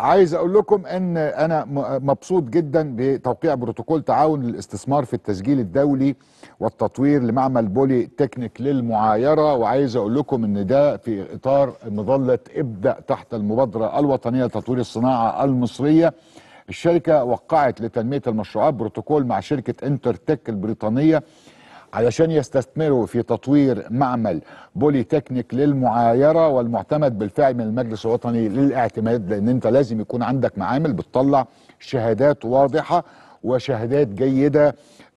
عايز أقول لكم إن أنا مبسوط جدا بتوقيع بروتوكول تعاون للاستثمار في التسجيل الدولي والتطوير لمعمل بولي تكنيك للمعايرة. وعايز أقول لكم إن ده في إطار مظلة ابدا تحت المبادرة الوطنية لتطوير الصناعة المصرية. الشركة وقعت لتنمية المشروعات بروتوكول مع شركة Intertek البريطانية. علشان يستثمروا في تطوير معمل بولي تكنيك للمعايرة والمعتمد بالفعل من المجلس الوطني للاعتماد لأن أنت لازم يكون عندك معامل بتطلع شهادات واضحة وشهادات جيدة